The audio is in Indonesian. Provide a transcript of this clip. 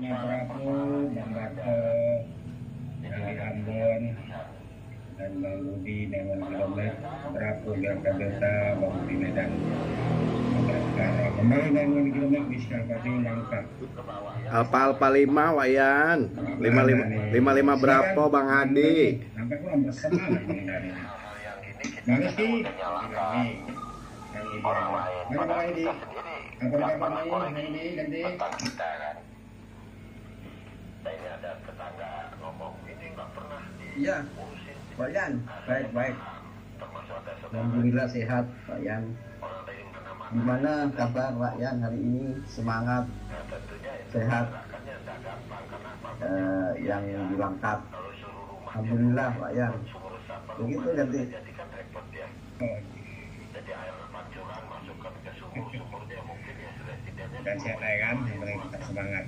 Yang di Ambon, dan Bang Budi, Jakarta Delta, Bang Budi Medan. Kembali di Sekarpati, Langkah. Alpa Alpa 5 Wayan 55 55 berapa Bang Adi Sampai kurang orang lain kita sendiri tentang kita kan Iya, Pak Yan. Baik, baik. termasuk ada saudara Alhamdulillah sehat, Pak Yan. Gimana kabar Pak Yan hari ini? Semangat, sehat, eh, yang dilengkap. Alhamdulillah Pak Yan. Begitu ganti. jadi air ke sumur sumurnya mungkin ya sudah tidaknya Dan ya kan, semangat.